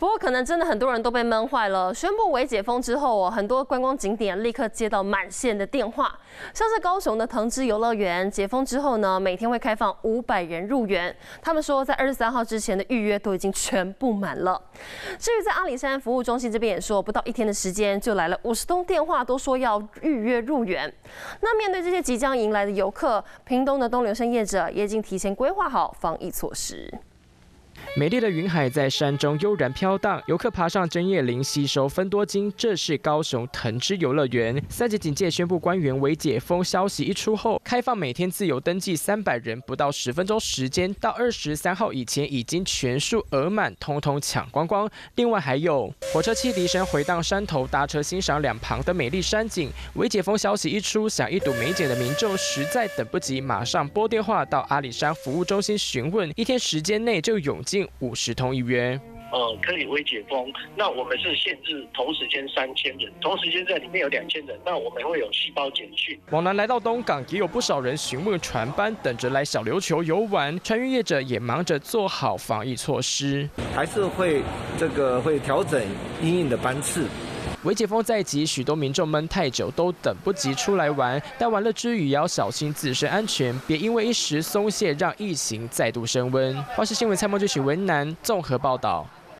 不过可能真的很多人都被闷坏了。宣布微解封之后哦，很多观光景点立刻接到满线的电话。像是高雄的藤枝游乐园解封之后呢，每天会开放五百人入园。他们说在二十三号之前的预约都已经全部满了。至于在阿里山服务中心这边也说，不到一天的时间就来了五十通电话，都说要预约入园。那面对这些即将迎来的游客，屏东的东流生业者也已经提前规划好防疫措施。美丽的云海在山中悠然飘荡，游客爬上针叶林吸收分多精。这是高雄藤枝游乐园三级警戒宣布官员为解封消息一出后，开放每天自由登记三百人，不到十分钟时间，到二十三号以前已经全数额满，通通抢光光。另外还有火车汽笛声回荡山头，搭车欣赏两旁的美丽山景。为解封消息一出，想一睹美景的民众实在等不及，马上拨电话到阿里山服务中心询问，一天时间内就涌进。五十通一约，呃，可以微解封。那我们是限制同时间三千人，同时间在里面有两千人，那我们会有细胞检讯。往南来到东港，也有不少人询问船班，等着来小琉球游玩。船运业者也忙着做好防疫措施，还是会这个会调整阴影的班次。微解封在即，许多民众闷太久都等不及出来玩，但玩乐之余也要小心自身安全，别因为一时松懈让疫情再度升温。华视新闻蔡梦就许文南综合报道。